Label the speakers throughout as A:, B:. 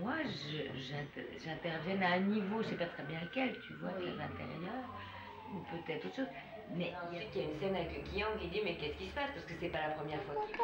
A: moi, j'intervienne à un niveau, je sais pas très bien lequel, tu vois,
B: Oui.
A: très intérieur, ou peut-être autre chose. Mais il y a-
B: Ensuite, il y a une scène avec le client qui dit Mais qu'est-ce qui se passe? Parce que c'est pas la première fois qu'il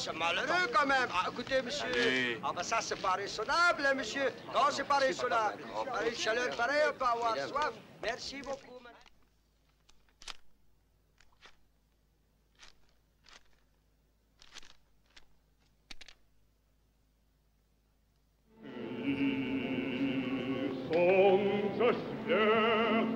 C: c'est malheureux quand même. Ah, écoutez, monsieur.
D: Allez.
C: Ah, ben ça, c'est pas raisonnable, hein, monsieur. Non, c'est pas raisonnable. Allez, chaleur pareille, on peut avoir soif. Merci beaucoup. Seigneur,